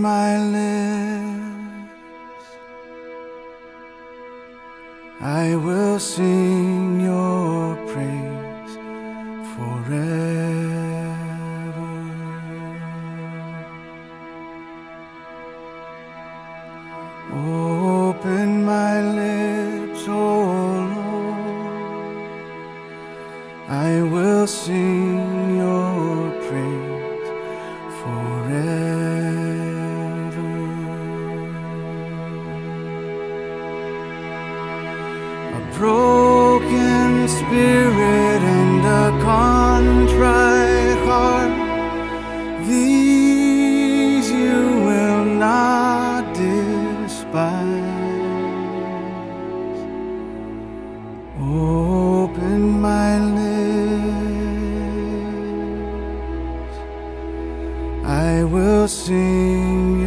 my lips, I will sing your praise forever. Open my lips, oh Lord, I will sing your praise forever. Broken spirit and a contrite heart, these you will not despise. Open my lips, I will sing